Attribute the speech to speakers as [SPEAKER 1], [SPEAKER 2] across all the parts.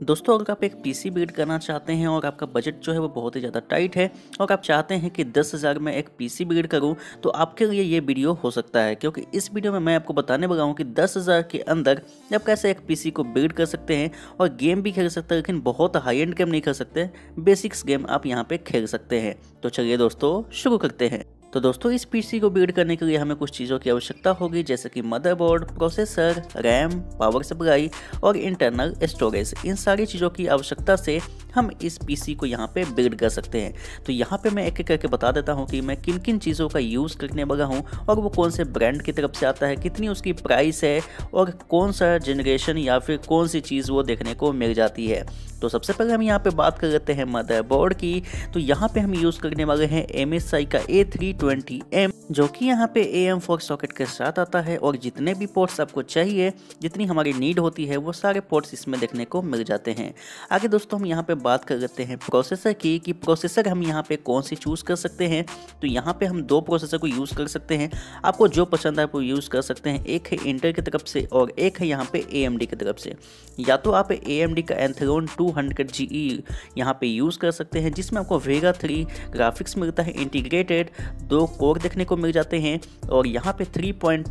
[SPEAKER 1] दोस्तों, अगर आप एक पीसी बिल्ड करना चाहते हैं और आपका बजट जो है वो बहुत ही ज़्यादा टाइट है और आप चाहते हैं कि दस हज़ार में एक पीसी बिल्ड करूँ तो आपके लिए ये वीडियो हो सकता है। क्योंकि इस वीडियो में मैं आपको बताने वाला हूँ कि दस हज़ार के अंदर आप कैसे एक पीसी को बिल्ड कर सकते हैं और गेम भी खेल सकते हैं, लेकिन बहुत हाई एंड गेम नहीं खेल सकते। बेसिक्स गेम आप यहाँ पर खेल सकते हैं। तो चलिए दोस्तों, शुरू करते हैं। तो दोस्तों, इस पीसी को बिल्ड करने के लिए हमें कुछ चीज़ों की आवश्यकता होगी, जैसे कि motherboard processor RAM power supply और इंटरनल स्टोरेज इन सारी चीज़ों की आवश्यकता से हम इस पीसी को यहाँ पे बिल्ड कर सकते हैं। तो यहाँ पे मैं एक एक करके बता देता हूँ कि मैं किन किन चीज़ों का यूज़ करने वाला हूँ और वो कौन से ब्रांड की तरफ़ से आता है, कितनी उसकी प्राइस है और कौन सा जनरेशन या फिर कौन सी चीज़ वो देखने को मिल जाती है। तो सबसे पहले हम यहाँ पे बात कर लेते हैं मदरबोर्ड की। तो यहाँ पे हम यूज़ करने वाले हैं MSI का ए थ्री ट्वेंटी एम जो कि यहाँ पे ए एम फोर सॉकेट के साथ आता है और जितने भी पोर्ट्स आपको चाहिए, जितनी हमारी नीड होती है, वो सारे पोर्ट्स इसमें देखने को मिल जाते हैं। आगे दोस्तों, हम यहाँ पे बात कर लेते हैं प्रोसेसर की, कि प्रोसेसर हम यहाँ पे कौन सी चूज़ कर सकते हैं? तो यहाँ पे हम दो प्रोसेसर को यूज़ कर सकते हैं। आपको जो पसंद है वो यूज़ कर सकते हैं। एक है इंटर की तरफ़ से और एक है यहाँ पे ए की तरफ़ से। या तो आप ए का एंथरोन टू हंड्रेड जी ई यहाँ पे यूज़ कर सकते हैं, जिसमें आपको वेगा थ्री ग्राफिक्स मिलता है इंटीग्रेटेड दो कोर देखने को मिल जाते हैं और यहाँ पे 3.2 पॉइंट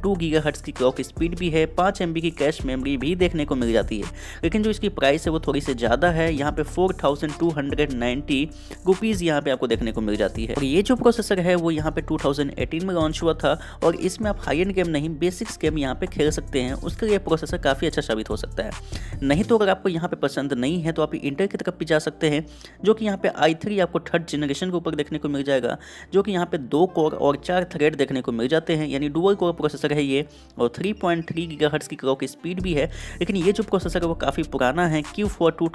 [SPEAKER 1] की क्लॉक स्पीड भी है, पाँच एम की कैश मेमोरी भी देखने को मिल जाती है। लेकिन जो इसकी प्राइस है वो थोड़ी सी ज़्यादा है, यहाँ पे four thousand two hundred ninety rupees यहाँ पे आपको देखने को मिल जाती है। और ये जो प्रोसेसर है, वो यहाँ पे 2018 में लॉन्च हुआ था और इसमें आप हाई एंड गेम नहीं बेसिक्स गेम यहाँ पे खेल सकते हैं। उसके लिए प्रोसेसर काफ़ी अच्छा साबित हो सकता है। नहीं तो अगर आपको यहाँ पे पसंद नहीं है तो आप इंटर की तरफ़ भी जा सकते हैं, जो कि यहाँ पे आई आपको थर्ड जनरेशन के ऊपर देखने को मिल जाएगा, जो कि यहाँ पे दो कोर और चार थ्रेड देखने को मिल जाते हैं। यानी डुअल कोर प्रोसेसर है ये, और 3.3 पॉइंट थ्री की क्लॉक स्पीड भी है। लेकिन ये जो प्रोसेसर है, वो काफ़ी पुराना है क्यू फोर टू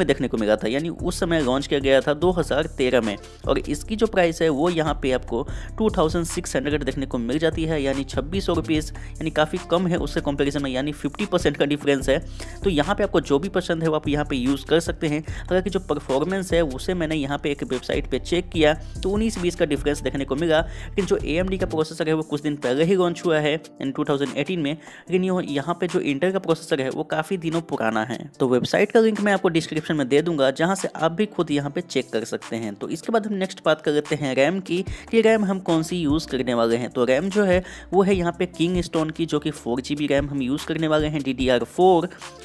[SPEAKER 1] में देखने को मिला था, यानी उस समय लॉन्च किया गया था 2013 में। और इसकी जो प्राइस है, वो यहाँ पे आपको 2600 देखने को मिल जाती है, यानी छब्बीस सौ यानी काफ़ी कम है उससे कंपेरिजन में, यानी 50 परसेंट का डिफरेंस है। तो यहाँ पे आपको जो भी पसंद है, वो आप यहाँ पे यूज़ कर सकते हैं। हालाँकि जो परफॉर्मेंस है, उसे मैंने यहाँ पे एक वेबसाइट पे चेक किया तो उन्नीस बीस का डिफरेंस देखने को मिला। लेकिन जो ए का प्रोसेसर है, वो कुछ दिन पहले ही लॉन्च हुआ है इन 2018 में। लेकिन यहाँ पे जो इंटर का प्रोसेसर है, वो काफ़ी दिनों पुराना है। तो वेबसाइट का लिंक मैं आपको डिस्क्रिप्शन में दे दूँगा, जहाँ से आप भी खुद यहाँ पे चेक कर सकते हैं। तो इसके बाद हम नेक्स्ट बात कर लेते हैं रैम की, कि रैम हम कौन सी यूज़ करने वाले हैं। तो रैम जो है, वो है यहाँ पे किंग स्टोन की, जो कि फोर जी रैम हम यूज़ करने वाले हैं डी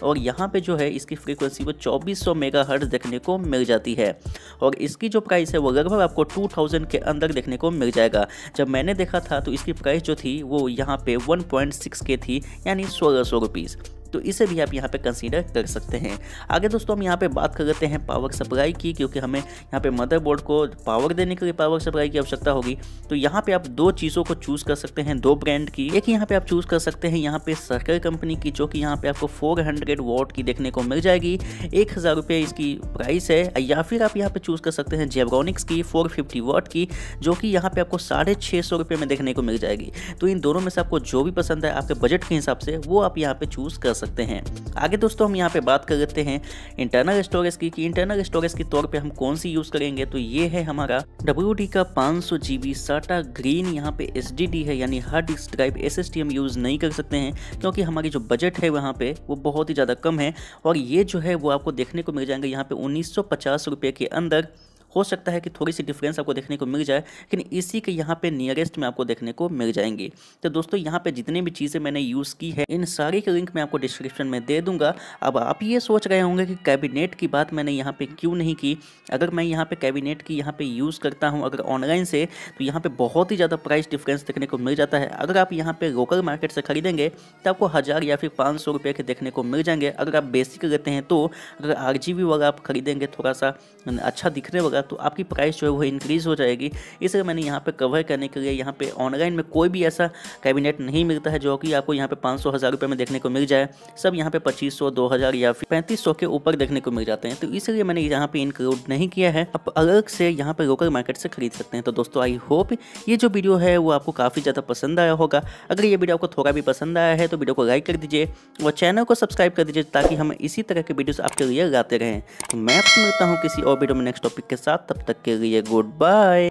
[SPEAKER 1] और यहाँ पे जो है, इसकी फ्रीक्वेंसी वो चौबीस सौ देखने को मिल जाती है। और इसकी जो प्राइस है, वो लगभग आपको टू के अंदर देखने को मिल जाएगा। जब मैंने देखा था तो इसकी प्राइस जो थी, वो यहाँ पे 1.6 के थी, यानी सोलह सौ रुपीज़ तो इसे भी आप यहाँ पे कंसीडर कर सकते हैं आगे दोस्तों हम यहाँ पे बात कर लेते हैं पावर सप्लाई की क्योंकि हमें यहाँ पे मदरबोर्ड को पावर देने के लिए पावर सप्लाई की आवश्यकता होगी तो यहाँ पे आप दो चीज़ों को चूज़ कर सकते हैं दो ब्रांड की एक यहाँ पे आप चूज़ कर सकते हैं यहाँ पे सर्कल कंपनी की जो कि यहाँ पे आपको फोर हंड्रेड वॉट की देखने को मिल जाएगी एक हज़ार रुपये इसकी प्राइस है या फिर आप यहाँ पे चूज़ कर सकते हैं जेब्रॉनिक्स की फोर फिफ्टी की जो कि यहाँ पे आपको साढ़े छः सौ रुपये में देखने को मिल जाएगी तो इन दोनों में से आपको जो भी पसंद है आपके बजट के हिसाब से वो आप यहाँ पे चूज़ कर सकते सकते हैं। आगे दोस्तों, हम यहाँ पे बात कर लेते हैं इंटरनल स्टोरेज की कि इंटरनल स्टोरेज के तौर पे हम कौन सी यूज़ करेंगे। तो ये है हमारा डब्ल्यू का पाँच सौ जी बी साटा ग्रीन यहाँ पे SSD है, यानी हार्ड डिस्क ड्राइव एस हम यूज़ नहीं कर सकते हैं, क्योंकि हमारी जो बजट है वहाँ पे वो बहुत ही ज़्यादा कम है। और ये जो है वो आपको देखने को मिल जाएँगे यहाँ पे उन्नीस सौ के अंदर। हो सकता है कि थोड़ी सी डिफरेंस आपको देखने को मिल जाए, लेकिन इसी के यहाँ पे नियरेस्ट में आपको देखने को मिल जाएँगी। तो दोस्तों, यहाँ पे जितनी भी चीज़ें मैंने यूज़ की है, इन सारी के लिंक मैं आपको डिस्क्रिप्शन में दे दूँगा। अब आप ये सोच रहे होंगे कि कैबिनेट की बात मैंने यहाँ पे क्यों नहीं की? अगर मैं यहाँ पे कैबिनेट की यहाँ पे यूज़ करता हूँ, अगर ऑनलाइन से तो यहाँ पे बहुत ही ज़्यादा प्राइस डिफरेंस देखने को मिल जाता है। अगर आप यहाँ पे लोकल मार्केट से खरीदेंगे तो आपको हज़ार या फिर पाँच सौ रुपये के देखने को मिल जाएँगे। अगर आप बेसिक लेते हैं तो अगर आर वाला आप खरीदेंगे, थोड़ा सा अच्छा दिखने वाला तो आपकी प्राइस जो है वो इंक्रीज़ हो जाएगी। इसलिए मैंने यहाँ पर कवर करने के लिए यहाँ पे ऑनलाइन में कोई भी ऐसा कैबिनेट नहीं मिलता है जो कि आपको यहाँ पे पाँच सौ, हज़ार रुपये में देखने को मिल जाए। सब यहाँ पे पच्चीस सौ, दो हज़ार या फिर पैंतीस सौ के ऊपर देखने को मिल जाते हैं। तो इसलिए मैंने यहाँ पे इंक्लूड नहीं किया है। आप अलग से यहाँ पर लोकल मार्केट से खरीद सकते हैं। तो दोस्तों आई होप ये जो वीडियो है वो आपको काफ़ी ज़्यादा पसंद आया होगा। अगर ये वीडियो आपको थोड़ा भी पसंद आया है तो वीडियो को लाइक कर दीजिए और चैनल को सब्सक्राइब कर दीजिए ताकि हम इसी तरह के वीडियोस आपके लिए लाते रहें। तो मैं आपसे मिलता हूँ किसी और वीडियो में नेक्स्ट टॉपिक के साथ तब तक के लिए गुड बाय